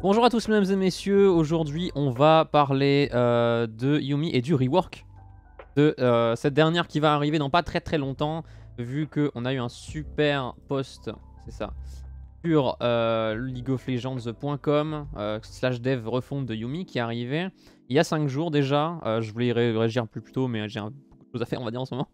Bonjour à tous mesdames et messieurs, aujourd'hui on va parler euh, de Yumi et du rework de euh, cette dernière qui va arriver dans pas très très longtemps vu qu'on a eu un super post, c'est ça, sur euh, leagueoflegends.com slash dev refonte de Yumi qui est arrivé il y a 5 jours déjà, je voulais y réagir plus, tôt mais j'ai beaucoup de choses à faire on va dire en ce moment.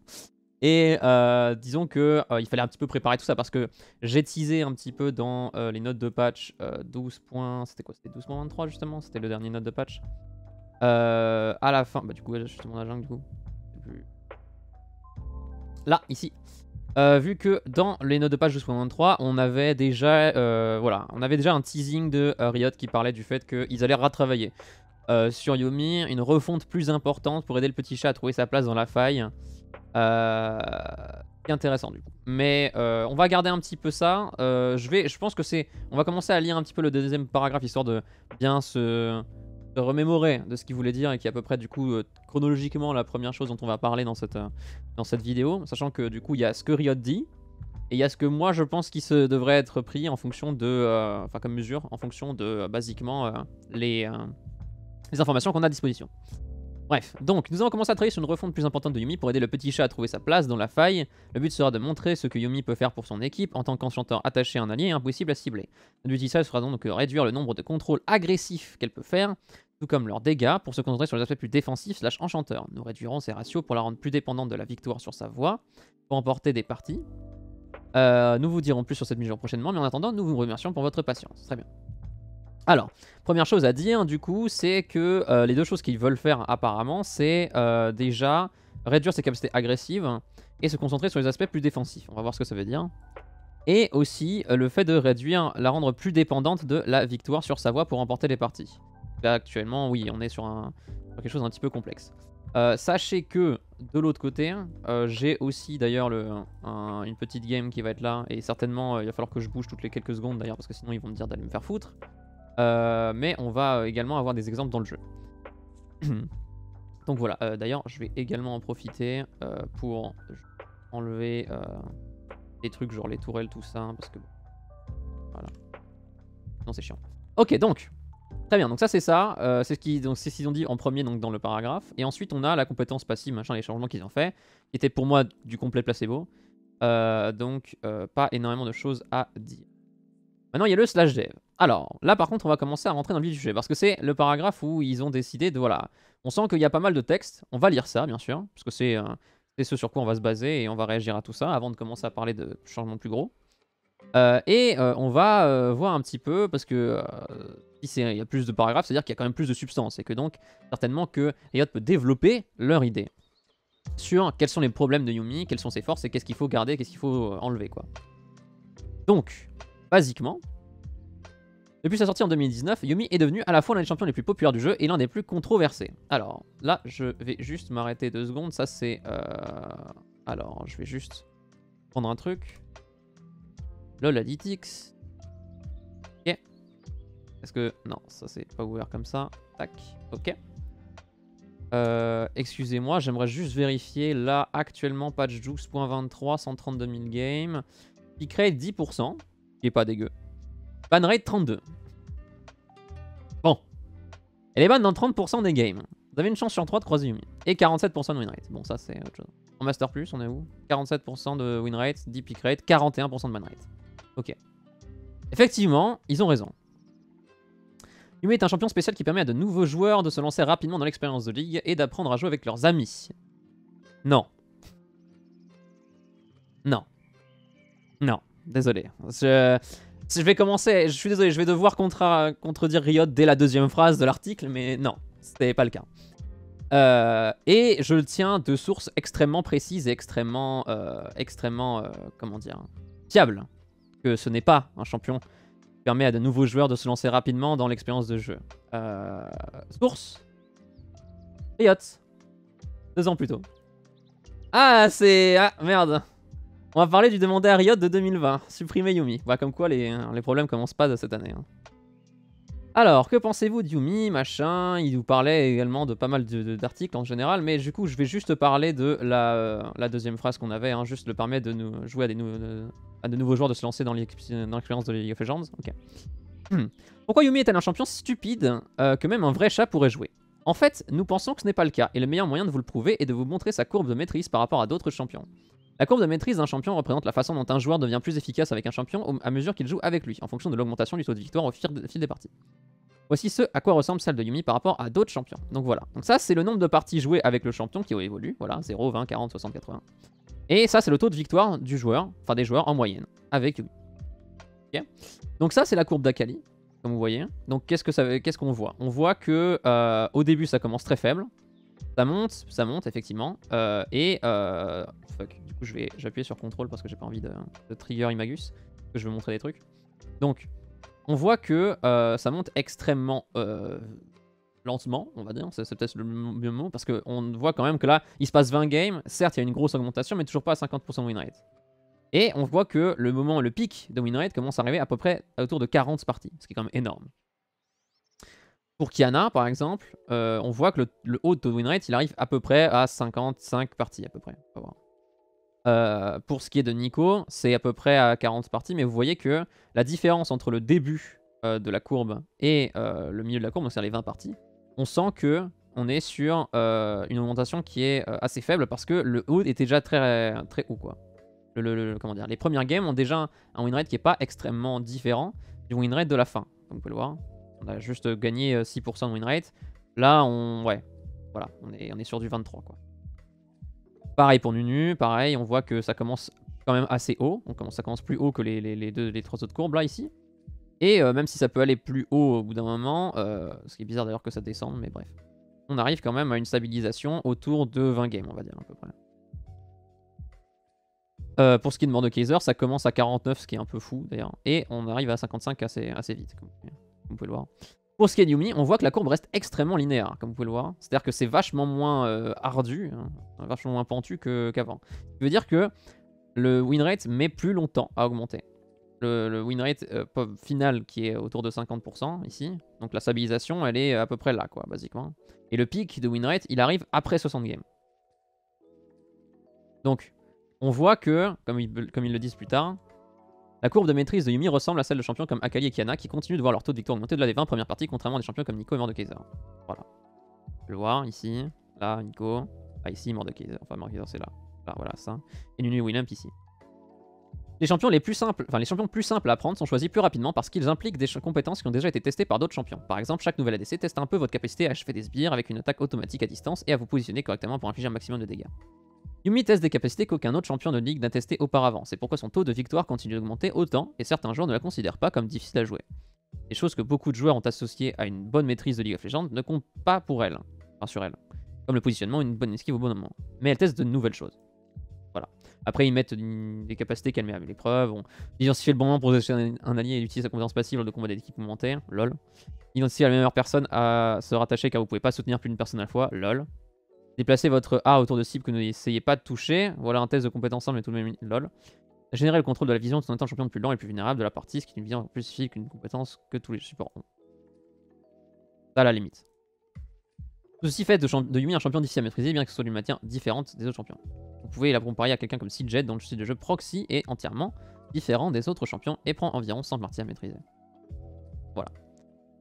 Et euh, disons que euh, il fallait un petit peu préparer tout ça parce que j'ai teasé un petit peu dans euh, les notes de patch 12. C'était quoi C'était 12.23 justement C'était le dernier note de patch. à la fin, bah du coup, justement la jungle du coup. Là, ici. vu que dans les notes de patch 12.23, on avait déjà, voilà, on avait déjà un teasing de Riot qui parlait du fait qu'ils allaient retravailler sur Yomi une refonte plus importante pour aider le petit chat à trouver sa place dans la faille. Euh, intéressant du coup. Mais euh, on va garder un petit peu ça. Euh, je, vais, je pense que c'est... On va commencer à lire un petit peu le deuxième paragraphe, histoire de bien se, remémorer de ce qu'il voulait dire et qui est à peu près du coup chronologiquement la première chose dont on va parler dans cette, dans cette vidéo. Sachant que du coup il y a ce que Riot dit, et il y a ce que moi je pense qui se devrait être pris en fonction de... Enfin comme mesure, en fonction de basiquement les, les informations qu'on a à disposition. Bref, donc nous allons commencer à travailler sur une refonte plus importante de Yumi pour aider le petit chat à trouver sa place dans la faille. Le but sera de montrer ce que Yumi peut faire pour son équipe en tant qu'enchanteur attaché à un allié impossible à cibler. But sera donc de réduire le nombre de contrôles agressifs qu'elle peut faire, tout comme leurs dégâts, pour se concentrer sur les aspects plus défensifs slash enchanteurs. Nous réduirons ses ratios pour la rendre plus dépendante de la victoire sur sa voie, pour emporter des parties. Euh, nous vous dirons plus sur cette mesure prochainement, mais en attendant, nous vous remercions pour votre patience. Très bien. Alors, première chose à dire du coup, c'est que euh, les deux choses qu'ils veulent faire apparemment, c'est euh, déjà réduire ses capacités agressives et se concentrer sur les aspects plus défensifs. On va voir ce que ça veut dire. Et aussi euh, le fait de réduire, la rendre plus dépendante de la victoire sur sa voie pour remporter les parties. Actuellement, oui, on est sur, quelque chose d'un petit peu complexe. sachez que de l'autre côté, j'ai aussi d'ailleurs une petite game qui va être là et certainement il va falloir que je bouge toutes les quelques secondes d'ailleurs parce que sinon ils vont me dire d'aller me faire foutre. Euh, mais on va euh, également avoir des exemples dans le jeu. Donc voilà, euh, d'ailleurs je vais également en profiter pour enlever les trucs genre les tourelles, tout ça, parce que... Voilà. Non c'est chiant. Ok donc, très bien, donc ça c'est ça, c'est ce qu'ils ont dit en premier donc, dans le paragraphe. Et ensuite on a la compétence passive, machin, les changements qu'ils ont fait, qui était pour moi du complet placebo. donc pas énormément de choses à dire. Maintenant il y a le slash dev. Alors, là par contre, on va commencer à rentrer dans le vif du sujet, parce que c'est le paragraphe où ils ont décidé de, voilà, on sent qu'il y a pas mal de texte, on va lire ça, bien sûr, parce que c'est euh, ce sur quoi on va se baser, et on va réagir à tout ça, avant de commencer à parler de changements plus gros. Euh, et euh, on va voir un petit peu, parce que si il y a plus de paragraphes, c'est-à-dire qu'il y a quand même plus de substance, et que donc, certainement que Riot peut développer leur idée sur quels sont les problèmes de Yumi, quelles sont ses forces, et qu'est-ce qu'il faut garder, qu'est-ce qu'il faut enlever, quoi. Donc, basiquement, depuis sa sortie en 2019, Yumi est devenu à la fois l'un des champions les plus populaires du jeu et l'un des plus controversés. Alors, là, je vais juste m'arrêter deux secondes. Ça, c'est... Euh... Alors, je vais juste prendre un truc. LOL. Ok. Est-ce que... Non, ça, c'est pas ouvert comme ça. Tac. Ok. Euh, Excusez-moi, j'aimerais juste vérifier. Là, actuellement, patch juice.23, 132 000 games. Il crée 10%, pas dégueu. Ban rate 32. Bon. Elle est bonne dans 30% des games. Vous avez une chance sur 3 de croiser Yumi. Et 47% de win rate. Bon, ça c'est autre chose. En Master Plus, on est où? 47% de win rate, 10 pick rate, 41% de ban rate. Ok. Effectivement, ils ont raison. Yumi est un champion spécial qui permet à de nouveaux joueurs de se lancer rapidement dans l'expérience de ligue et d'apprendre à jouer avec leurs amis. Non. Non. Non. Désolé. Je... Je vais commencer, je suis désolé, je vais devoir contredire Riot dès la deuxième phrase de l'article, mais non, c'était pas le cas. Euh, et je le tiens de sources extrêmement précises et extrêmement, euh, extrêmement, euh, comment dire, fiables. Que ce n'est pas un champion qui permet à de nouveaux joueurs de se lancer rapidement dans l'expérience de jeu. source Riot. Deux ans plus tôt. Ah, c'est... Ah, merde on va parler du demandé à Riot de 2020. Supprimer Yumi. Bah, comme quoi, les, problèmes commencent pas de cette année. Hein. Alors, que pensez-vous de Yumi, machin? Il vous parlait également de pas mal d'articles en général, mais du coup, je vais juste parler de la, la deuxième phrase qu'on avait, hein, juste le permet de nous jouer à, des à de nouveaux joueurs de se lancer dans l'expérience de League of Legends. Ok. Pourquoi Yumi est-elle un champion stupide euh, que même un vrai chat pourrait jouer? En fait, nous pensons que ce n'est pas le cas, et le meilleur moyen de vous le prouver est de vous montrer sa courbe de maîtrise par rapport à d'autres champions. La courbe de maîtrise d'un champion représente la façon dont un joueur devient plus efficace avec un champion à mesure qu'il joue avec lui, en fonction de l'augmentation du taux de victoire au fil des parties. Voici ce à quoi ressemble celle de Yumi par rapport à d'autres champions. Donc voilà. Donc ça, c'est le nombre de parties jouées avec le champion qui évolue. Voilà, 0, 20, 40, 60, 80. Et ça, c'est le taux de victoire du joueur, enfin des joueurs en moyenne, avec Yumi. Donc ça, c'est la courbe d'Akali, comme vous voyez. Donc qu'est-ce qu'on voit? On voit que euh, au début, ça commence très faible. Ça monte, ça monte, effectivement. Euh, et... Euh, fuck. Du coup, je vais appuyer sur CTRL parce que j'ai pas envie de, trigger Imagus. Que je veux montrer des trucs. Donc, on voit que euh, ça monte extrêmement lentement, on va dire, c'est peut-être le mieux mot, parce qu'on voit quand même que là, il se passe 20 games, certes il y a une grosse augmentation, mais toujours pas à 50% win rate. Et on voit que le moment, le pic de win rate commence à arriver à peu près autour de 40 parties, ce qui est quand même énorme. Pour Kiana, par exemple, euh, on voit que le, haut de win rate, il arrive à peu près à 55 parties, à peu près. Euh, pour ce qui est de Nico, c'est à peu près à 40 parties, mais vous voyez que la différence entre le début euh, de la courbe et le milieu de la courbe, c'est les 20 parties, on sent que on est sur une augmentation qui est assez faible parce que le haut était déjà très, très haut. Quoi. Le, comment dire, les premières games ont déjà un win rate qui n'est pas extrêmement différent du win rate de la fin, comme vous pouvez le voir. On a juste gagné 6% de win rate. Là, on, ouais, voilà, on est, on sur du 23. Quoi. Pareil pour Nunu, pareil, on voit que ça commence quand même assez haut. On ça commence plus haut que les, deux, les trois autres courbes là ici. Et euh, même si ça peut aller plus haut au bout d'un moment, euh, ce qui est bizarre d'ailleurs que ça descende, mais bref. On arrive quand même à une stabilisation autour de 20 games, on va dire à peu près. Euh, pour ce qui est de Mordekaiser, ça commence à 49, ce qui est un peu fou d'ailleurs. Et on arrive à 55 assez, assez vite, vous pouvez le voir. Pour ce qui est de Yumi, on voit que la courbe reste extrêmement linéaire, comme vous pouvez le voir. C'est-à-dire que c'est vachement moins euh, ardu, hein, vachement moins pentu qu'avant. Ce qui veut dire que le win rate met plus longtemps à augmenter. Le, win rate euh, final qui est autour de 50% ici, donc la stabilisation elle est à peu près là quoi, basiquement. Et le pic de win rate il arrive après 60 games. Donc on voit que, comme ils le disent plus tard, la courbe de maîtrise de Yumi ressemble à celle de champions comme Akali et Kiana qui continuent de voir leur taux de victoire augmenter de la des 20 premières parties, contrairement à des champions comme Nico et Mordekaiser. Voilà. Le voir ici, là, Nico, ah, ici, Mordekaiser. Enfin, Mordekaiser, c'est là. Là, voilà, ça. Et Nunu et ici. Les champions les plus simples, enfin les champions plus simples à apprendre sont choisis plus rapidement parce qu'ils impliquent des compétences qui ont déjà été testées par d'autres champions. Par exemple, chaque nouvel ADC teste un peu votre capacité à achever des sbires avec une attaque automatique à distance et à vous positionner correctement pour infliger un maximum de dégâts. Yumi teste des capacités qu'aucun autre champion de ligue n'a testé auparavant. C'est pourquoi son taux de victoire continue d'augmenter autant et certains joueurs ne la considèrent pas comme difficile à jouer. Des choses que beaucoup de joueurs ont associées à une bonne maîtrise de League of Legends ne comptent pas pour elle, enfin sur elle. Comme le positionnement, une bonne esquive au bon moment. Mais elle teste de nouvelles choses. Voilà. Après, ils mettent des capacités qu'elle met à l'épreuve. On identifie le bon moment pour positionner un allié et utiliser sa compétence passive lors de combats d'équipe momentaires. Lol. Identifier la meilleure personne à se rattacher car vous pouvez pas soutenir plus d'une personne à la fois. Lol. Déplacez votre A autour de cible que vous n'essayez pas de toucher. Voilà un test de compétence simple mais tout le même. LOL. Générer le contrôle de la vision tout en étant champion le plus lent et le plus vulnérable de la partie, ce qui est une vision plus spécifique qu'une compétence que tous les supports ont. À la limite. Ceci fait de, de, Yumi un champion difficile à maîtriser, bien que ce soit d'une matière différente des autres champions. Vous pouvez la comparer à quelqu'un comme Sidjet, dont le style de jeu proxy est entièrement différent des autres champions et prend environ 100 parties à maîtriser. Voilà.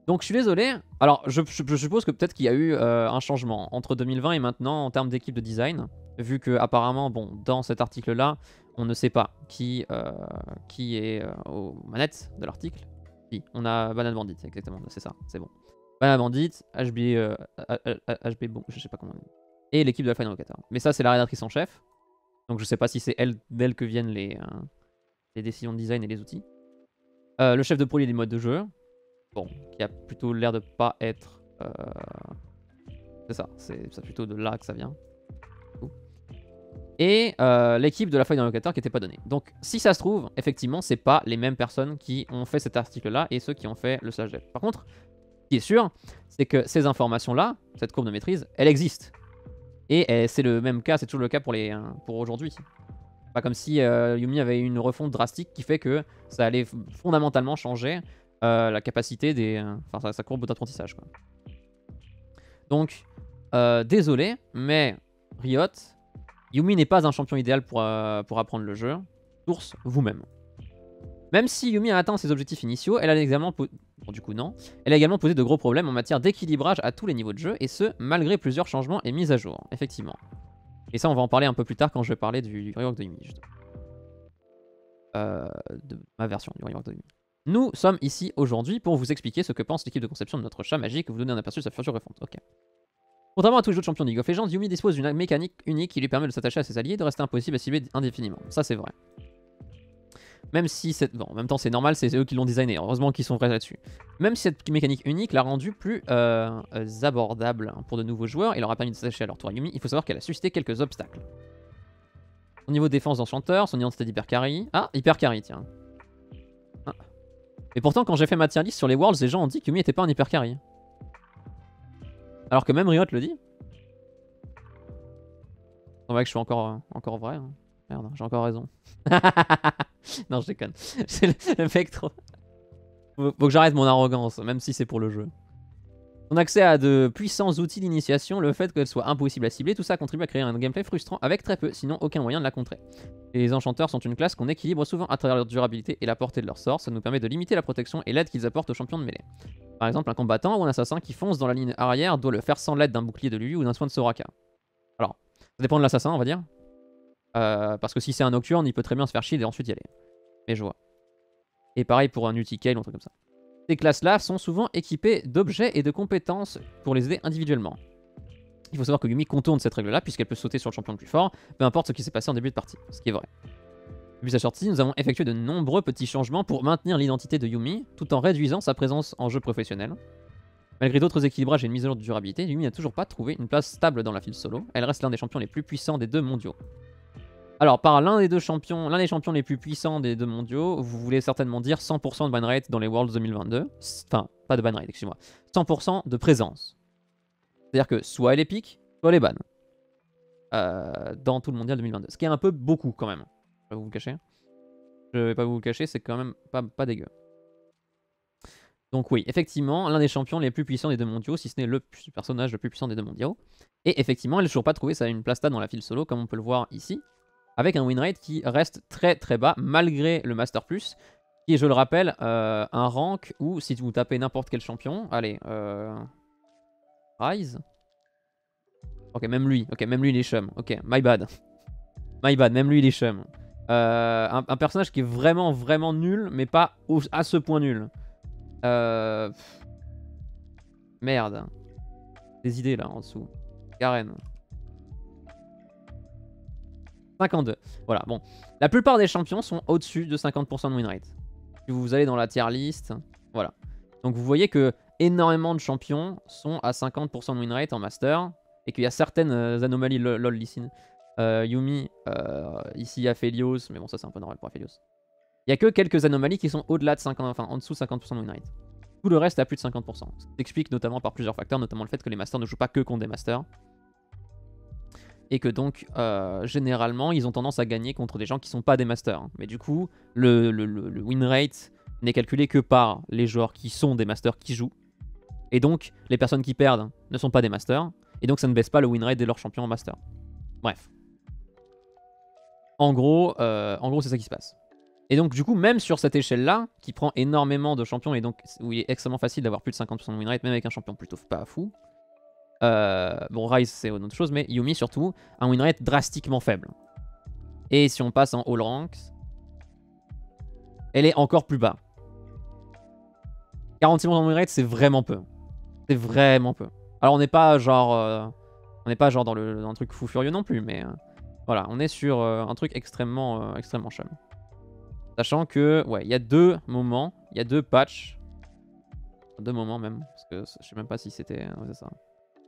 Donc je suis désolé. Alors je, suppose que peut-être qu'il y a eu euh, un changement entre 2020 et maintenant en termes d'équipe de design. Vu que apparemment, bon, dans cet article-là, on ne sait pas qui, euh, est euh, aux manettes de l'article. On a Banana Bandit, exactement, c'est ça, c'est bon. Banana Bandit, HB, HB, bon, je sais pas comment. Et l'équipe de la Final Mais ça, c'est la rédactrice en chef. Donc je sais pas si c'est elle d'elle que viennent les, les décisions de design et les outils. le chef de projet des modes de jeu, Bon, qui a plutôt l'air de pas être... Euh, c'est ça, c'est plutôt de là que ça vient. Et euh, l'équipe de la feuille d'un locateur qui n'était pas donnée. Donc si ça se trouve, effectivement, c'est pas les mêmes personnes qui ont fait cet article-là et ceux qui ont fait le slash dev. Par contre, ce qui est sûr, c'est que ces informations-là, cette courbe de maîtrise, elle existe. Et c'est le même cas, c'est toujours le cas pour, les, pour aujourd'hui. Pas comme si euh, Yumi avait une refonte drastique qui fait que ça allait fondamentalement changer euh, la capacité des. Euh, enfin, sa, courbe d'apprentissage. Donc, euh, désolé, mais Riot, Yumi n'est pas un champion idéal pour, pour apprendre le jeu. Source vous-même. Même si Yumi a atteint ses objectifs initiaux, elle a également, bon, du coup non, elle a également posé de gros problèmes en matière d'équilibrage à tous les niveaux de jeu, et ce, malgré plusieurs changements et mises à jour, effectivement. Et ça, on va en parler un peu plus tard quand je vais parler du, rework de Yumi, euh, de ma version du rework de Yumi. Nous sommes ici aujourd'hui pour vous expliquer ce que pense l'équipe de conception de notre chat magique, vous donner un aperçu de sa future refonte. Ok. Contrairement à tous les autres champions de League of Legends, Yumi dispose d'une mécanique unique qui lui permet de s'attacher à ses alliés et de rester impossible à cibler indéfiniment. Ça, c'est vrai. Même si cette... Bon, en même temps, c'est normal, c'est eux qui l'ont designé. Heureusement qu'ils sont vrais là-dessus. Même si cette mécanique unique l'a rendu plus euh, euh, abordable pour de nouveaux joueurs et leur a permis de s'attacher à leur tour Yumi, il faut savoir qu'elle a suscité quelques obstacles. Au niveau défense d'enchanteur, son identité d'hyper carry. Ah, hyper carry, tiens. Et pourtant, quand j'ai fait ma tier list sur les Worlds, les gens ont dit que Yumi était pas un hyper carry. Alors que même Riot le dit. On voit que je suis encore, euh, encore vrai. Hein. Merde, j'ai encore raison. non, je déconne. C'est le, mec trop... Faut, que j'arrête mon arrogance, même si c'est pour le jeu. Son accès à de puissants outils d'initiation, le fait qu'elle soit impossible à cibler, tout ça contribue à créer un gameplay frustrant avec très peu, sinon aucun moyen de la contrer. les enchanteurs sont une classe qu'on équilibre souvent à travers leur durabilité et la portée de leur sort, ça nous permet de limiter la protection et l'aide qu'ils apportent aux champions de mêlée. Par exemple, un combattant ou un assassin qui fonce dans la ligne arrière doit le faire sans l'aide d'un bouclier de lui ou d'un soin de Soraka. Alors, ça dépend de l'assassin, on va dire. Euh, parce que si c'est un Nocturne, il peut très bien se faire shield et ensuite y aller. Mais je vois. Et pareil pour un Uticale ou un truc comme ça. Ces classes-là sont souvent équipées d'objets et de compétences pour les aider individuellement. Il faut savoir que Yumi contourne cette règle-là puisqu'elle peut sauter sur le champion le plus fort, peu importe ce qui s'est passé en début de partie, ce qui est vrai. Depuis sa sortie, nous avons effectué de nombreux petits changements pour maintenir l'identité de Yumi, tout en réduisant sa présence en jeu professionnel. Malgré d'autres équilibrages et une mise à jour de durabilité, Yumi n'a toujours pas trouvé une place stable dans la file solo. Elle reste l'un des champions les plus puissants des deux mondiaux. Alors, par l'un des deux champions, l'un des champions les plus puissants des deux mondiaux, vous voulez certainement dire 100% de ban rate dans les Worlds 2022. Enfin, pas de ban rate, excusez-moi. 100% de présence. C'est-à-dire que soit elle est pique, soit elle est ban. Euh, dans tout le mondial 2022. Ce qui est un peu beaucoup quand même. Je vais vous le cacher. Je vais pas vous le cacher, c'est quand même pas, pas dégueu. Donc oui, effectivement, l'un des champions les plus puissants des deux mondiaux, si ce n'est le personnage le plus puissant des deux mondiaux. Et effectivement, elle n'a toujours pas trouvé ça une place stable dans la file solo, comme on peut le voir ici avec un win rate qui reste très très bas malgré le Master Plus, qui est, je le rappelle, euh, un rank où si vous tapez n'importe quel champion, allez, euh, Rise Ok, même lui, ok, même lui il est chum, ok, my bad. My bad, même lui il est chum. Euh, un, personnage qui est vraiment vraiment nul, mais pas à ce point nul. Merde. Des idées là en dessous. Karen. 52. Voilà, bon. La plupart des champions sont au-dessus de 50% de win rate. Si vous allez dans la tier list, voilà. Donc vous voyez que énormément de champions sont à 50% de win rate en master et qu'il y a certaines euh, anomalies lol Lysine. Euh, Yumi, euh, ici Aphelios, mais bon ça c'est un peu normal pour Aphelios. Il y a que quelques anomalies qui sont au-delà de 50, enfin en dessous de 50% de win rate. Tout le reste à plus de 50%. Ça s'explique notamment par plusieurs facteurs, notamment le fait que les masters ne jouent pas que contre des masters et que donc euh, généralement ils ont tendance à gagner contre des gens qui sont pas des masters. Hein. Mais du coup, le, win rate n'est calculé que par les joueurs qui sont des masters qui jouent. Et donc les personnes qui perdent ne sont pas des masters. Et donc ça ne baisse pas le win rate de leurs champions en master. Bref. En gros, euh, gros c'est ça qui se passe. Et donc du coup, même sur cette échelle-là, qui prend énormément de champions et donc où il est extrêmement facile d'avoir plus de 50% de win rate, même avec un champion plutôt pas fou, euh, bon, Rise, c'est autre chose, mais Yumi, surtout, un win rate drastiquement faible. Et si on passe en All Ranks, elle est encore plus bas. 46% de win c'est vraiment peu. C'est vraiment peu. Alors, on n'est pas genre... Euh, on n'est pas genre dans le, truc fou furieux non plus, mais... Euh, voilà, on est sur un truc extrêmement, extrêmement chum. Sachant que, ouais, il y a deux moments, il y a deux patchs. Deux moments même, parce que je sais même pas si c'était... c'est ça.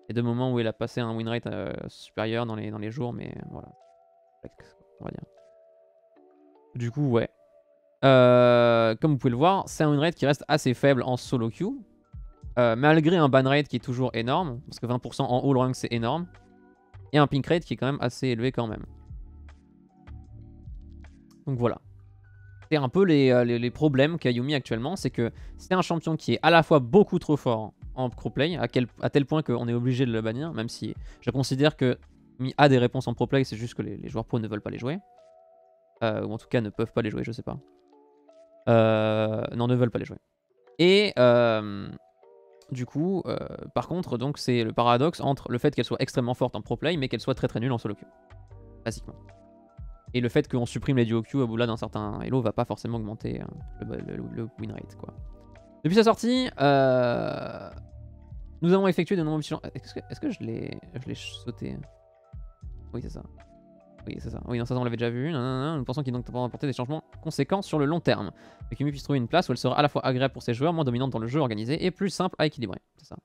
Il y a deux moments où il a passé un win rate euh, supérieur dans les, dans les jours, mais voilà. On va dire. Du coup, ouais. Euh, comme vous pouvez le voir, c'est un win rate qui reste assez faible en solo queue. Euh, malgré un ban rate qui est toujours énorme, parce que 20% en all rank c'est énorme. Et un pink rate qui est quand même assez élevé quand même. Donc voilà. C'est un peu les, les, les problèmes qu'a Yumi actuellement, c'est que c'est un champion qui est à la fois beaucoup trop fort en pro play, à, à tel point qu'on est obligé de le bannir, même si je considère que Mi a des réponses en pro play, c'est juste que les, joueurs pro ne veulent pas les jouer. Euh, ou en tout cas ne peuvent pas les jouer, je sais pas. non, ne veulent pas les jouer. Et du coup, par contre, donc c'est le paradoxe entre le fait qu'elle soit extrêmement forte en pro play, mais qu'elle soit très très nulle en solo queue. Basiquement. Et le fait qu'on supprime les duo queue au bout d'un certain elo va pas forcément augmenter le, win rate quoi. Depuis sa sortie, nous avons effectué de nombreux Est-ce que, je l'ai sauté? Oui, c'est ça. Oui, c'est ça. Oui, non, ça, on l'avait déjà vu. Nous pensons qu'il donc apporter des changements conséquents sur le long terme. Que Yumi puisse trouver une place où elle sera à la fois agréable pour ses joueurs, moins dominante dans le jeu organisé et plus simple à équilibrer. C'est ça.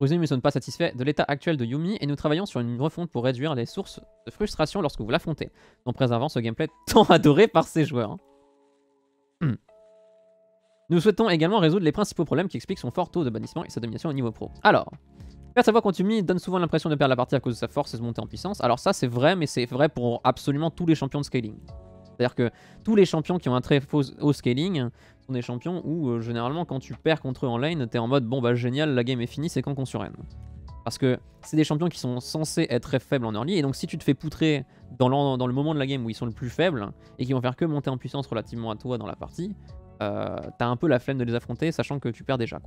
Nous ne sommes pas satisfaits de l'état actuel de Yumi et nous travaillons sur une refonte pour réduire les sources de frustration lorsque vous l'affrontez, en préservant ce gameplay tant adoré par ses joueurs. Nous souhaitons également résoudre les principaux problèmes qui expliquent son fort taux de bannissement et sa domination au niveau pro. Alors, Perdre sa voix continue donne souvent l'impression de perdre la partie à cause de sa force et de monter en puissance. Alors ça c'est vrai, mais c'est vrai pour absolument tous les champions de scaling. C'est-à-dire que tous les champions qui ont un très haut scaling sont des champions où euh, généralement quand tu perds contre eux en lane, t'es en mode bon bah génial, la game est finie, c'est quand qu'on surrène. Parce que c'est des champions qui sont censés être très faibles en early, et donc si tu te fais poutrer dans, dans le moment de la game où ils sont le plus faibles, et qui vont faire que monter en puissance relativement à toi dans la partie, euh, t'as un peu la flemme de les affronter, sachant que tu perds déjà.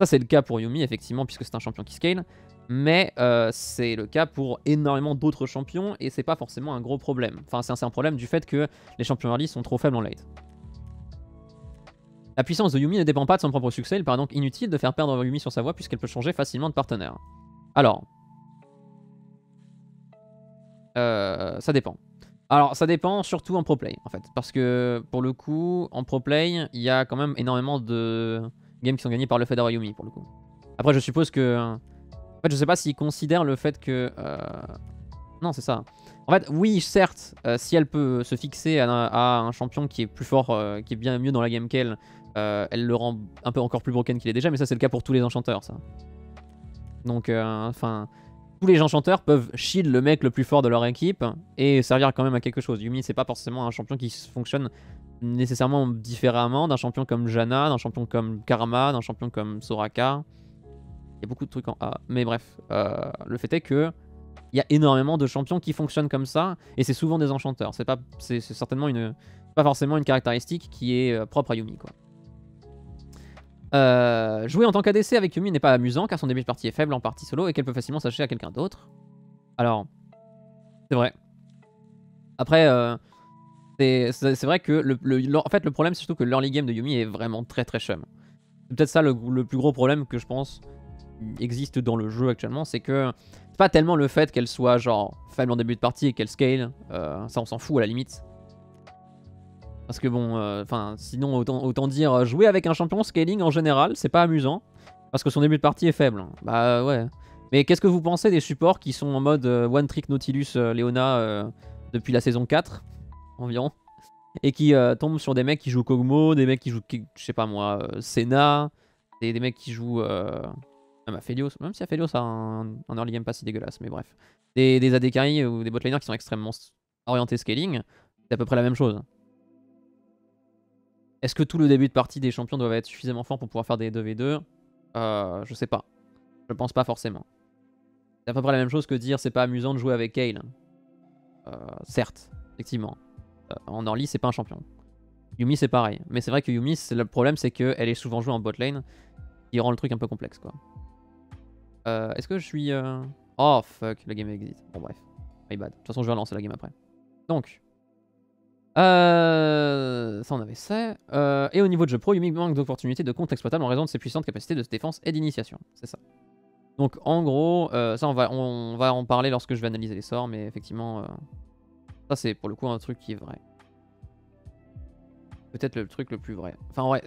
Ça, c'est le cas pour Yumi, effectivement, puisque c'est un champion qui scale. Mais euh, c'est le cas pour énormément d'autres champions, et c'est pas forcément un gros problème. Enfin, c'est un problème du fait que les champions early sont trop faibles en late. La puissance de Yumi ne dépend pas de son propre succès, il paraît donc inutile de faire perdre Yumi sur sa voie puisqu'elle peut changer facilement de partenaire. Alors, euh, ça dépend. Alors, ça dépend surtout en pro play, en fait. Parce que, pour le coup, en pro play, il y a quand même énormément de games qui sont gagnés par le Fedor Yumi pour le coup. Après, je suppose que. En fait, je sais pas s'il considère le fait que. Euh, non, c'est ça. En fait, oui, certes, euh, si elle peut se fixer à, un champion qui est plus fort, euh, qui est bien mieux dans la game qu'elle, elle le rend un peu encore plus broken qu'il est déjà, mais ça, c'est le cas pour tous les enchanteurs, ça. Donc, enfin. Tous les enchanteurs peuvent shield le mec le plus fort de leur équipe et servir quand même à quelque chose. Yumi, c'est pas forcément un champion qui fonctionne nécessairement différemment d'un champion comme Jana, d'un champion comme Karma, d'un champion comme Soraka. Il y a beaucoup de trucs en A. Mais bref, euh, le fait est que il y a énormément de champions qui fonctionnent comme ça, et c'est souvent des enchanteurs. C'est pas, certainement une, pas forcément une caractéristique qui est euh, propre à Yumi, quoi. Euh, jouer en tant qu'ADC avec Yumi n'est pas amusant car son début de partie est faible en partie solo et qu'elle peut facilement s'acheter à quelqu'un d'autre. Alors, c'est vrai. Après, c'est vrai que le, en fait, le problème, c'est surtout que l'early game de Yumi est vraiment très très chum. C'est peut-être ça le, plus gros problème que je pense existe dans le jeu actuellement, c'est que c'est pas tellement le fait qu'elle soit genre faible en début de partie et qu'elle scale, euh, ça on s'en fout à la limite. Parce que bon, euh, enfin, sinon autant, autant dire jouer avec un champion scaling en général, c'est pas amusant. Parce que son début de partie est faible. Bah ouais. Mais qu'est-ce que vous pensez des supports qui sont en mode euh, One Trick Nautilus Leona depuis la saison 4 environ. Et qui euh, tombe sur des mecs qui jouent Kogmo, des mecs qui jouent, je sais pas moi, euh, Senna, des, mecs qui jouent. Euh, même Aphelios, même si Aphelios a un, early game pas si dégueulasse, mais bref. Des, des AD carry ou des botliners qui sont extrêmement orientés scaling, c'est à peu près la même chose. Est-ce que tout le début de partie des champions doivent être suffisamment forts pour pouvoir faire des 2v2 euh, Je sais pas. Je pense pas forcément. C'est à peu près la même chose que dire c'est pas amusant de jouer avec Kale. Euh, certes, effectivement. Euh, en early, c'est pas un champion. Yumi, c'est pareil. Mais c'est vrai que Yumi, le problème, c'est qu'elle est souvent jouée en bot lane, qui rend le truc un peu complexe, quoi. Euh, est-ce que je suis... Euh, oh, fuck, la game exit. Bon, bref. My bad. De toute façon, je vais relancer la game après. Donc... Euh... Ça, on avait ça. et au niveau de jeu pro, Yumi manque d'opportunités de compte exploitable en raison de ses puissantes capacités de défense et d'initiation. C'est ça. Donc, en gros, ça, on va, on va en parler lorsque je vais analyser les sorts, mais effectivement... Ça, c'est pour le coup un truc qui est vrai. Peut-être le truc le plus vrai. Enfin, ouais,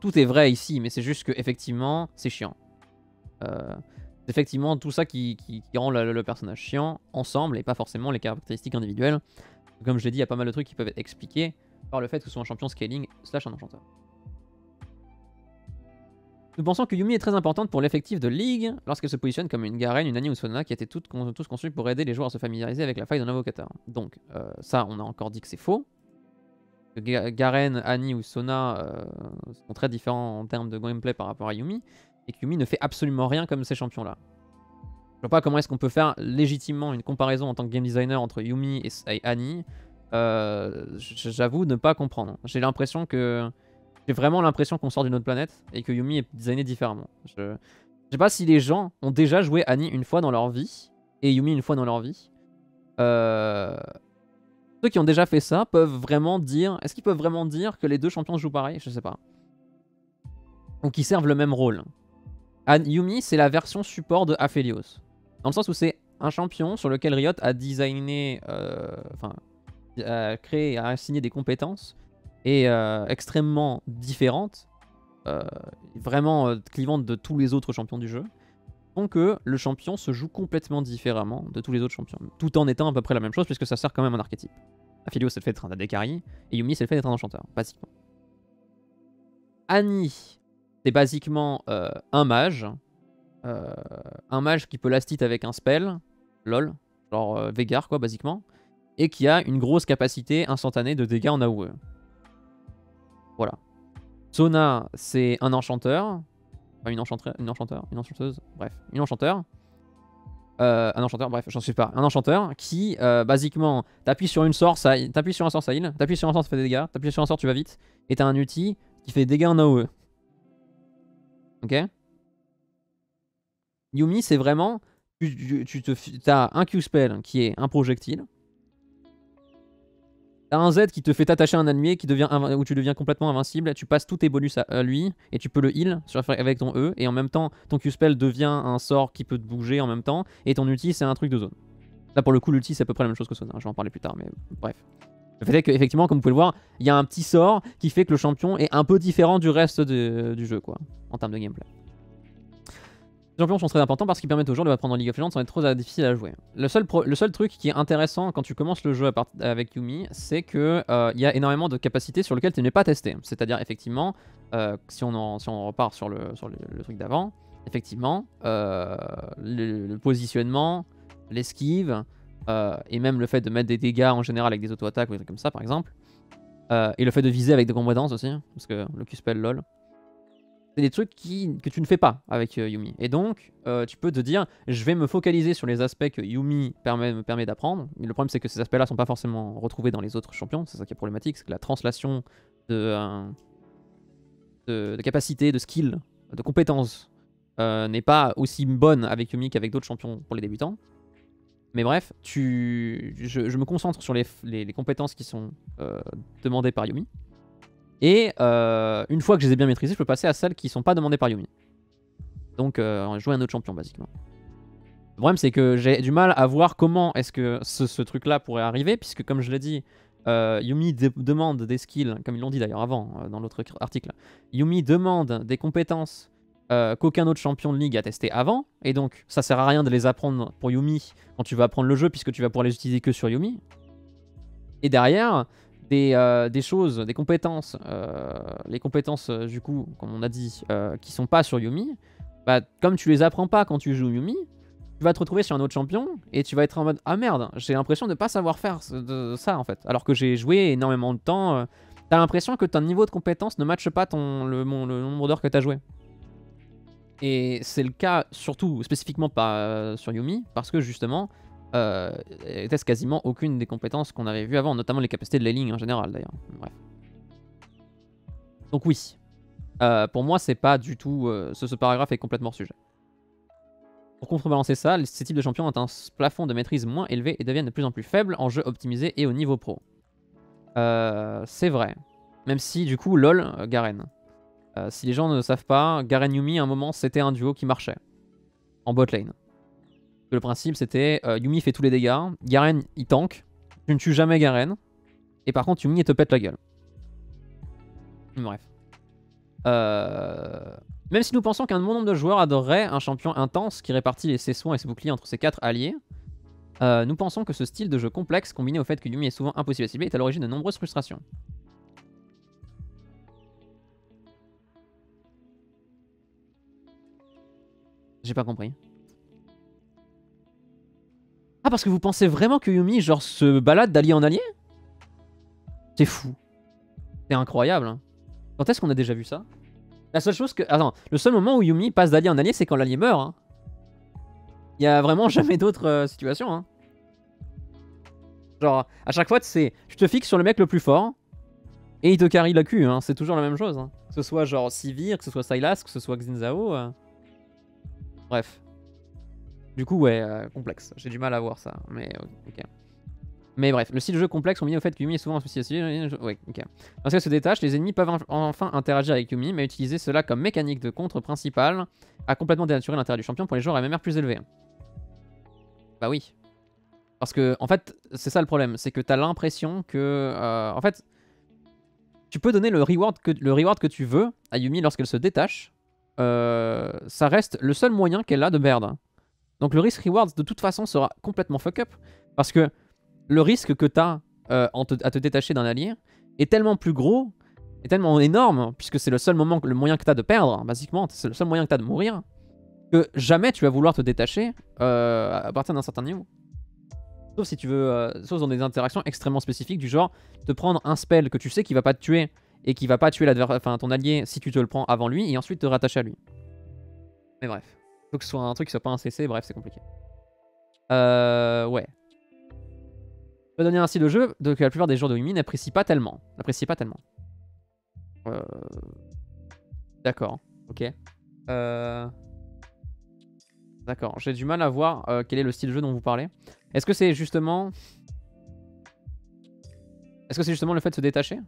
tout est vrai ici, mais c'est juste que effectivement, c'est chiant. Euh, c'est effectivement tout ça qui, rend le, personnage chiant ensemble et pas forcément les caractéristiques individuelles. Comme je l'ai dit, il y a pas mal de trucs qui peuvent être expliqués par le fait que ce soit un champion scaling slash un enchanteur. Nous pensons que Yumi est très importante pour l'effectif de League lorsqu'elle se positionne comme une Garen, une Annie ou Sona qui étaient toutes, tous conçues pour aider les joueurs à se familiariser avec la faille d'un invocateur. Donc euh, ça, on a encore dit que c'est faux. Garen, Annie ou Sona euh, sont très différents en termes de gameplay par rapport à Yumi, et que Yumi ne fait absolument rien comme ces champions-là. Je vois pas comment est-ce qu'on peut faire légitimement une comparaison en tant que game designer entre Yumi et, Annie euh, j'avoue ne pas comprendre. J'ai l'impression que... J'ai vraiment l'impression qu'on sort d'une autre planète et que Yumi est designé différemment. Je... Je sais pas si les gens ont déjà joué Annie une fois dans leur vie et Yumi une fois dans leur vie. Euh... Ceux qui ont déjà fait ça peuvent vraiment dire... Est-ce qu'ils peuvent vraiment dire que les deux champions jouent pareil? Je sais pas. Ou qu'ils servent le même rôle. Yumi, c'est la version support de Aphelios. Dans le sens où c'est un champion sur lequel Riot a designé... Euh, enfin, a créé, a assigné des compétences et euh, extrêmement différentes, euh, vraiment clivantes de tous les autres champions du jeu, que le champion se joue complètement différemment de tous les autres champions, tout en étant à peu près la même chose puisque ça sert quand même un archétype. Aphelios c'est le fait d'être un Adekari et Yumi c'est le fait d'être un enchanteur, basiquement. Annie, c'est basiquement un mage, un mage qui peut last avec un spell, lol, genre euh, Vegar quoi basiquement, et qui a une grosse capacité instantanée de dégâts en AOE. Voilà. Sona, c'est un enchanteur. Enfin, une, enchanteuse, bref, une enchanteur. Euh, un enchanteur, bref, j'en suis pas. Un enchanteur qui, euh, basiquement, t'appuies sur une sort, ça, t'appuies sur un sort, ça heal, t'appuies sur un sort, ça fait des dégâts, t'appuies sur un sort, tu vas vite, et t'as un outil qui fait des dégâts en AOE. Ok? Yumi, c'est vraiment, tu, te, as un Q-spell qui est un projectile. T'as un Z qui te fait t'attacher à un ennemi qui devient où tu deviens complètement invincible. Tu passes tous tes bonus à, lui et tu peux le heal avec ton E. Et en même temps, ton Q-spell devient un sort qui peut te bouger en même temps. Et ton ulti, c'est un truc de zone. Là, pour le coup, l'ulti, c'est à peu près la même chose que Sona. Je vais en parler plus tard, mais bref. Le fait est qu'effectivement, comme vous pouvez le voir, il y a un petit sort qui fait que le champion est un peu différent du reste du jeu, quoi, en termes de gameplay. Les champions sont très importants parce qu'ils permettent aux joueurs de apprendre en League of Legends sans être trop difficile à jouer. Le seul, le seul truc qui est intéressant quand tu commences le jeu avec Yumi, c'est qu'il euh, y a énormément de capacités sur lesquelles tu n'es pas testé. C'est-à-dire, effectivement, euh, si, on si on repart sur le, sur le, truc d'avant, effectivement, euh, le, positionnement, l'esquive, et même le fait de mettre des dégâts en général avec des auto-attaques ou des trucs comme ça, par exemple, et le fait de viser avec des compétences aussi, parce que le Q-spell lol, des trucs qui, que tu ne fais pas avec euh, Yumi. Et donc, euh, tu peux te dire, je vais me focaliser sur les aspects que Yumi me permet d'apprendre. Mais le problème, c'est que ces aspects-là sont pas forcément retrouvés dans les autres champions. C'est ça qui est problématique, c'est que la translation de, de, capacité, de skill, de compétences euh, n'est pas aussi bonne avec Yumi qu'avec d'autres champions pour les débutants. Mais bref, je, me concentre sur les, compétences qui sont demandées par Yumi. Et euh, une fois que je les ai bien maîtrisées, je peux passer à celles qui sont pas demandées par Yumi. Donc euh, jouer un autre champion basiquement. Le problème c'est que j'ai du mal à voir comment est-ce que ce, truc là pourrait arriver, puisque comme je l'ai dit, euh, Yumi demande des skills, comme ils l'ont dit d'ailleurs avant euh, dans l'autre article, Yumi demande des compétences qu'aucun autre champion de ligue a testé avant, et donc ça sert à rien de les apprendre pour Yumi quand tu vas apprendre le jeu, puisque tu vas pouvoir les utiliser que sur Yumi. Et derrière, euh, des, choses, des compétences, euh, les compétences euh, du coup, comme on a dit, qui sont pas sur Yumi, bah, comme tu les apprends pas quand tu joues Yumi, tu vas te retrouver sur un autre champion et tu vas être en mode ah merde, j'ai l'impression de pas savoir faire ça en fait, alors que j'ai joué énormément de temps. T'as l'impression que ton niveau de compétence ne matche pas ton, le, le nombre d'heures que t'as joué. Et c'est le cas surtout spécifiquement pas sur Yumi, parce que justement, euh, teste quasiment aucune des compétences qu'on avait vues avant, notamment les capacités de lignes en général d'ailleurs. Bref. Donc oui, euh, pour moi c'est pas du tout... Euh, ce, paragraphe est complètement hors sujet. Pour contrebalancer ça, ces types de champions ont un plafond de maîtrise moins élevé et deviennent de plus en plus faibles en jeu optimisé et au niveau pro. Euh, c'est vrai. Même si du coup, lol, Garen. si les gens ne savent pas, Garen Yumi à un moment c'était un duo qui marchait. En bot lane. Le principe c'était euh, Yumi fait tous les dégâts, Garen il tank, tu ne tues jamais Garen, et par contre Yumi te pète la gueule. Bref. Euh, même si nous pensons qu'un bon nombre de joueurs adorerait un champion intense qui répartit ses soins et ses boucliers entre ses quatre alliés, euh, nous pensons que ce style de jeu complexe, combiné au fait que Yumi est souvent impossible à cibler, est à l'origine de nombreuses frustrations. J'ai pas compris. Ah, parce que vous pensez vraiment que Yumi, genre, se balade d'allié en allié? C'est fou. C'est incroyable. Hein. Quand est-ce qu'on a déjà vu ça? La seule chose que... Attends, le seul moment où Yumi passe d'allié en allié, c'est quand l'allié meurt. Il hein. a vraiment jamais d'autres euh, situations. Hein. Genre, à chaque fois, tu tu te fixes sur le mec le plus fort et il te carry la cul, hein. c'est toujours la même chose. Hein. Que ce soit genre Sivir, que ce soit Sylas, que ce soit Xinzao. Euh. Bref. Du coup, ouais, euh, complexe. J'ai du mal à voir ça, mais ok. Mais bref, le style de jeu complexe combine au fait que Yumi est souvent associé à Ouais, ok. Lorsqu'elle se détache, les ennemis peuvent enfin interagir avec Yumi, mais utiliser cela comme mécanique de contre principale a complètement dénaturé l'intérêt du champion pour les joueurs à MMR plus élevés. Bah oui. Parce que, en fait, c'est ça le problème, c'est que t'as l'impression que... Euh, en fait, tu peux donner le reward que, tu veux à Yumi lorsqu'elle se détache. Euh, ça reste le seul moyen qu'elle a de perdre. Donc le risk reward de toute façon sera complètement fuck up. Parce que le risque que tu as euh, à te détacher d'un allié est tellement plus gros, est tellement énorme, puisque c'est le seul moment, le moyen que tu as de perdre, basiquement, c'est le seul moyen que tu as de mourir, que jamais tu vas vouloir te détacher euh, à partir d'un certain niveau. Sauf si tu veux, euh, sauf dans des interactions extrêmement spécifiques du genre te prendre un spell que tu sais qu'il va pas te tuer et qui va pas tuer enfin, ton allié si tu te le prends avant lui et ensuite te rattacher à lui. Mais bref, faut que ce soit un truc qui soit pas un CC, bref, c'est compliqué. Euh, ouais. Je vais donner un style de jeu que la plupart des joueurs de Wimi n'apprécient pas tellement. N'apprécient pas tellement. Euh... D'accord, ok. Euh... D'accord, j'ai du mal à voir euh, quel est le style de jeu dont vous parlez. Est-ce que c'est justement... Est-ce que c'est justement le fait de se détacher?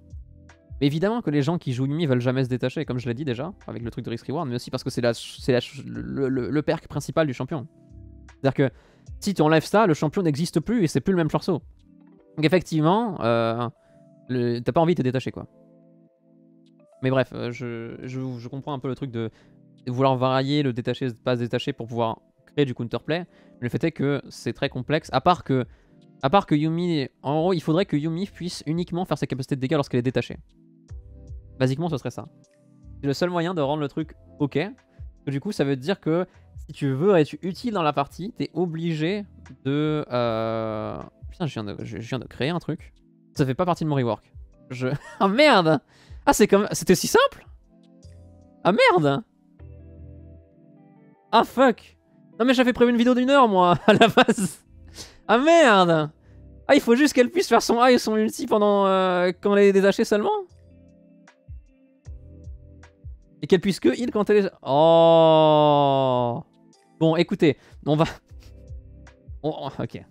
Mais évidemment que les gens qui jouent Yumi veulent jamais se détacher, comme je l'ai dit déjà, avec le truc de Risk Reward, mais aussi parce que c'est le, perk principal du champion. C'est-à-dire que si tu enlèves ça, le champion n'existe plus et c'est plus le même chorso. Donc effectivement, euh, t'as pas envie de te détacher quoi. Mais bref, euh, je, je, comprends un peu le truc de, vouloir varier le détacher, pas se détacher pour pouvoir créer du counterplay. Mais le fait est que c'est très complexe, à part que, à part que Yumi... En gros, il faudrait que Yumi puisse uniquement faire sa capacité de dégâts lorsqu'elle est détachée. Basiquement, ce serait ça. C'est le seul moyen de rendre le truc ok. Du coup, ça veut dire que si tu veux être utile dans la partie, t'es obligé de... Euh... Putain, je viens, de, créer un truc. Ça fait pas partie de mon rework. Je... Ah merde Ah, c'est comme... C'était si simple? Ah merde Ah fuck Non mais j'avais prévu une vidéo d'une heure, moi, à la base Ah merde Ah, il faut juste qu'elle puisse faire son A et son ulti pendant... Euh, quand elle est détachée seulement? Et qu'elle puisse que heal quand elle est... Oh Bon, écoutez, on va... ok.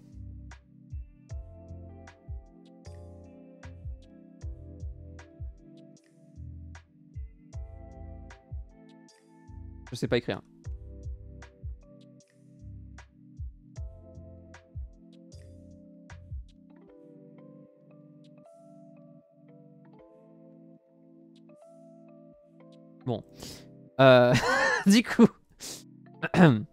Je sais pas écrire. Bon. Euh, du coup...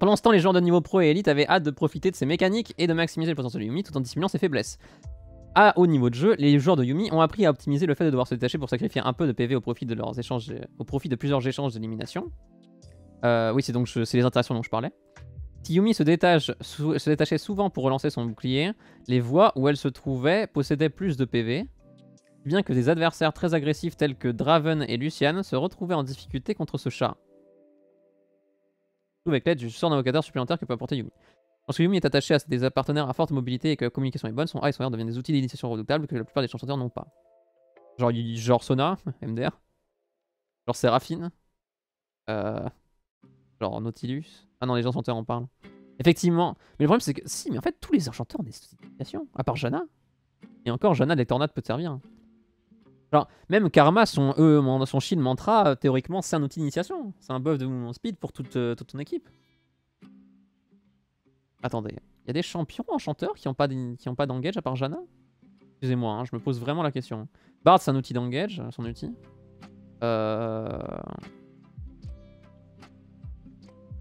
Pendant ce temps, les joueurs de niveau pro et élite avaient hâte de profiter de ces mécaniques et de maximiser le potentiel de Yumi tout en dissimulant ses faiblesses. À haut niveau de jeu, les joueurs de Yumi ont appris à optimiser le fait de devoir se détacher pour sacrifier un peu de PV au profit de leurs échanges, au profit de plusieurs échanges d'élimination. Euh, oui, c'est donc c'est les interactions dont je parlais. Si Yumi se, se détachait souvent pour relancer son bouclier, les voies où elle se trouvait possédaient plus de PV, bien que des adversaires très agressifs tels que Draven et Lucian se retrouvaient en difficulté contre ce chat. Avec l'aide du sort d'invocateur supplémentaire que peut apporter Yumi. Lorsque Yumi est attaché à des partenaires à forte mobilité et que la communication est bonne, son A et son R deviennent des outils d'initiation redoutables que la plupart des chanteurs n'ont pas. Genre, genre Sona, MDR. Genre Séraphine. Euh, genre Nautilus. Ah non, les enchanteurs en parlent. Effectivement. Mais le problème, c'est que si, mais en fait, tous les enchanteurs ont des outils d'initiation. À part Jana. Et encore, Jana, des tornades peut te servir. Genre, même Karma, son, euh, son shield mantra, euh, théoriquement, c'est un outil d'initiation. C'est un buff de speed pour toute, euh, toute ton équipe. Attendez, il y a des champions enchanteurs qui n'ont pas d'engage à part Jana? Excusez-moi, hein, je me pose vraiment la question. Bard, c'est un outil d'engage, son outil. Euh...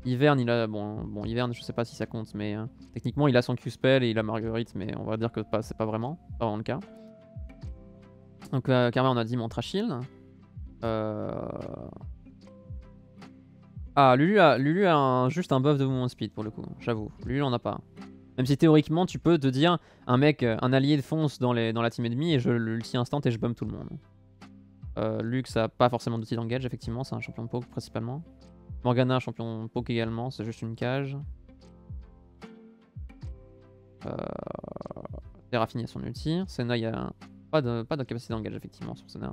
Hiverne, il a. Bon, bon, Hiverne, je sais pas si ça compte, mais techniquement, il a son Q-Spell et il a Marguerite, mais on va dire que c'est pas vraiment, pas vraiment le cas. Donc euh, Karma on a dit Mantra Shield. Euh... Ah, Lulu a, juste un buff de mouvement speed pour le coup, j'avoue. Lulu en a pas. Même si théoriquement tu peux te dire un mec, un allié fonce dans, la team ennemie et je l'ulti instant et je bump tout le monde. Euh, Lux a pas forcément d'outil d'engage effectivement, c'est un champion de poke principalement. Morgana, champion de poke également, c'est juste une cage. Euh... A son ulti. Senna, il y a pas de, pas de capacité d'engage effectivement sur Senna.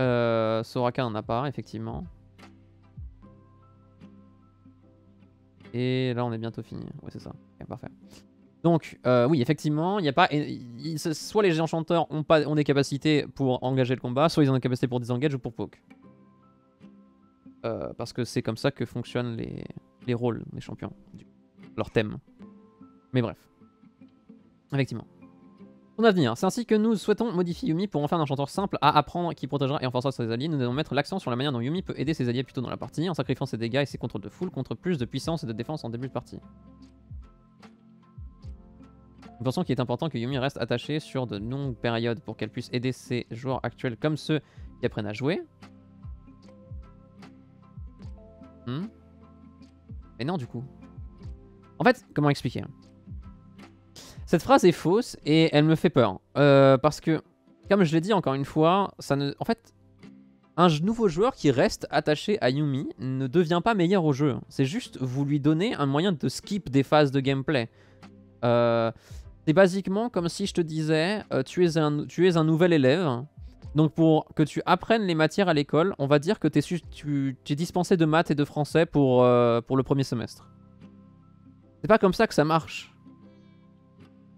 Euh, Soraka en a pas, effectivement. Et là, on est bientôt fini. Ouais, c'est ça. parfait. Donc, euh, oui, effectivement, il n'y a pas. soit les enchanteurs ont, pas, ont des capacités pour engager le combat, soit ils ont des capacités pour désengager ou pour poke. Euh, parce que c'est comme ça que fonctionnent les, les rôles des champions, leur thème. Mais bref. Effectivement. Son avenir, c'est ainsi que nous souhaitons modifier Yumi pour en faire un enchanteur simple à apprendre qui protégera et renforcera ses alliés. Nous devons mettre l'accent sur la manière dont Yumi peut aider ses alliés plus tôt dans la partie, en sacrifiant ses dégâts et ses contrôles de foule contre plus de puissance et de défense en début de partie. Nous pensons qu'il est important que Yumi reste attaché sur de longues périodes pour qu'elle puisse aider ses joueurs actuels comme ceux qui apprennent à jouer. Hmm? Mais non du coup. En fait, comment expliquer? Cette phrase est fausse et elle me fait peur. Euh, parce que, comme je l'ai dit encore une fois, ça ne... en fait, un nouveau joueur qui reste attaché à Yumi ne devient pas meilleur au jeu. C'est juste vous lui donnez un moyen de skip des phases de gameplay. Euh, c'est basiquement comme si je te disais, euh, tu, es un, tu es un nouvel élève. Donc pour que tu apprennes les matières à l'école, on va dire que tu, es dispensé de maths et de français pour, pour le premier semestre. C'est pas comme ça que ça marche.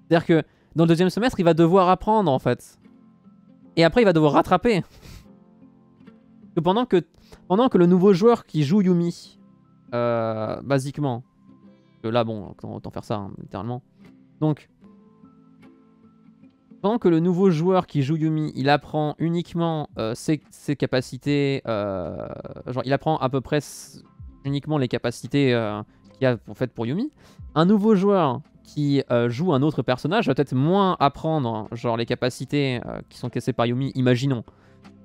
C'est-à-dire que dans le deuxième semestre, il va devoir apprendre en fait. Et après, il va devoir rattraper. Pendant que, le nouveau joueur qui joue Yumi, euh, basiquement, que là, bon, autant faire ça, hein, littéralement. Donc, pendant que le nouveau joueur qui joue Yumi, il apprend uniquement euh, ses, capacités, euh, genre il apprend à peu près uniquement les capacités qu'il a en fait pour Yumi. Un nouveau joueur qui euh, joue un autre personnage va peut-être moins apprendre genre les capacités euh, qui sont cassées par Yumi, imaginons.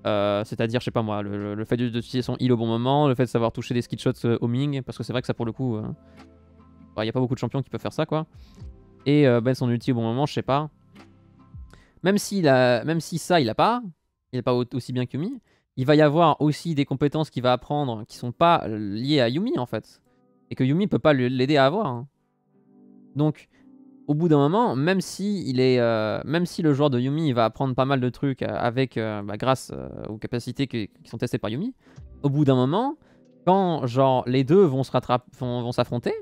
Euh, c'est-à-dire, je sais pas moi, le, fait d'utiliser son heal au bon moment, le fait de savoir toucher des skill shots homing, parce que c'est vrai que ça pour le coup, il bah, n'y a pas beaucoup de champions qui peuvent faire ça quoi. Et ben son ulti au bon moment, je sais pas. Même, a, même si ça il a pas, il n'est pas aussi bien que Yumi, il va y avoir aussi des compétences qu'il va apprendre qui sont pas liées à Yumi en fait. Et que Yumi peut pas l'aider à avoir. Hein. Donc, au bout d'un moment, même si, euh, le joueur de Yumi va apprendre pas mal de trucs euh, avec, euh, bah, grâce aux capacités qui, sont testées par Yumi, au bout d'un moment, quand genre les deux vont se vont, s'affronter,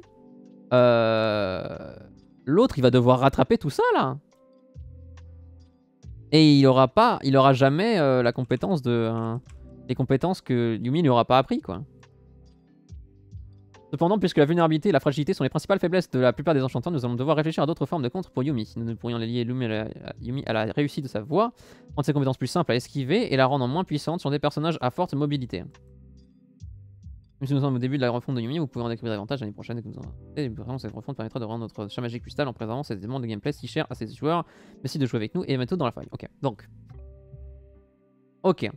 l'autre il va devoir rattraper tout ça là. Et il aura pas, il aura jamais la compétence de, les compétences que Yumi n'aura pas appris quoi. Cependant, puisque la vulnérabilité et la fragilité sont les principales faiblesses de la plupart des enchanteurs, nous allons devoir réfléchir à d'autres formes de contre pour Yumi. Nous ne pourrions lier Yumi à, la, réussite de sa voix, rendre ses compétences plus simples à esquiver et la rendre moins puissante sur des personnages à forte mobilité. Même si nous sommes au début de la refonte de Yumi, vous pouvez en découvrir davantage l'année prochaine. Et vraiment, cette refonte permettra de rendre notre chat magique plus stable en préservant ces éléments de gameplay si chers à ses joueurs. Merci de jouer avec nous et bientôt dans la faille. Ok, donc. Ok.